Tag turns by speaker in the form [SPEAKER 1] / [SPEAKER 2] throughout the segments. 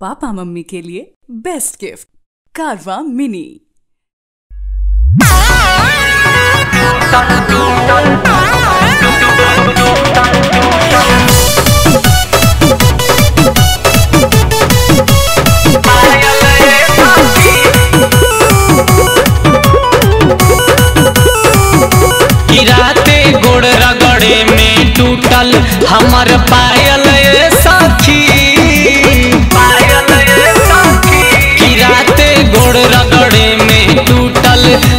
[SPEAKER 1] Papa mummy के लिए best gift कारवा मिनी।
[SPEAKER 2] गोड़ रगड़े में टूटल हमर पायल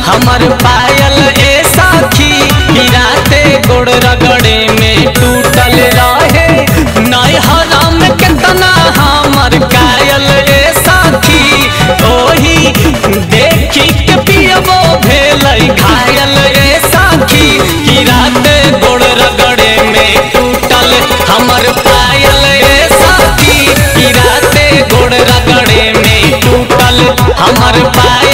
[SPEAKER 2] हमर पायल ए सखी गिराते गोड़ रगड़े में टूटल रहे। नैहरा में कितना हमर कायल ए सखी ओही देखी के पियबो भेलै घायल ए साखी गिराते गोड़ रगड़े में टूटल हमर पायल ए साखी गिराते गोड़ रगड़े में टूटल हमर पायल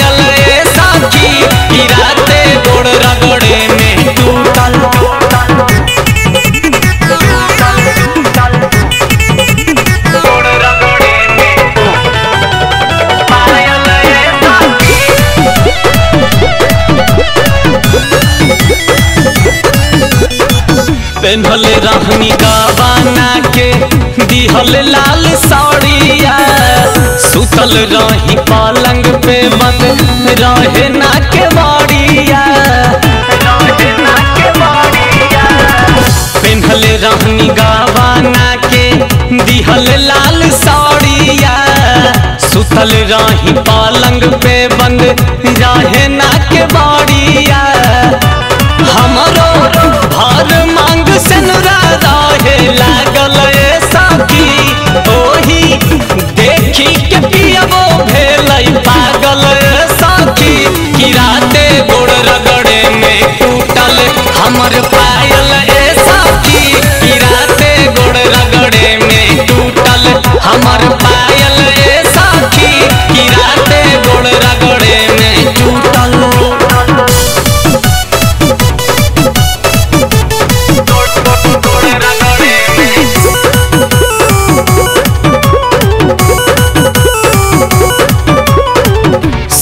[SPEAKER 2] पेन्हल रहनी गवाना के दिहल लाल साड़िया सुतल रही पलंग पे बंद रहे ना के बाड़िया पेन्हल रहनी गवाना के दिहल लाल साड़िया सुतल रही पलंग पे बंद रहे ना के बाड़िया देखी के पियबो भेलै पागल ए साथी गिराते गोड़ रगड़े में टूटल। हमर पायल ए साथी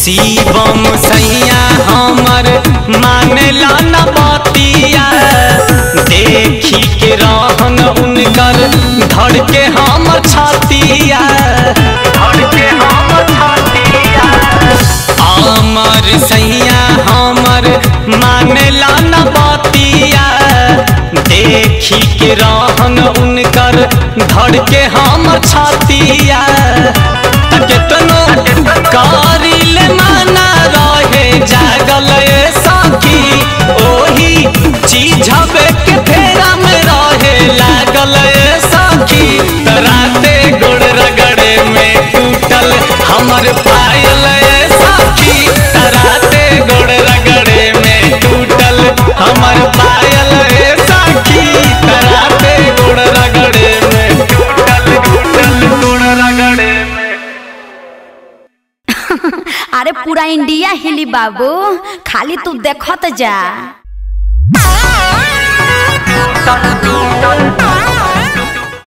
[SPEAKER 2] शिवम सैया हमर मानेला न बतिया। देखी के रहन उनकर धड़ के हम छतिया। अमर सैया हमर मानेला न बतिया। देखी के रहन उनकर धड़ के हम छतिया।
[SPEAKER 3] আরে পুরা ইন্ডিয়া হিলি বাবু খালি তু
[SPEAKER 2] দেখত যা।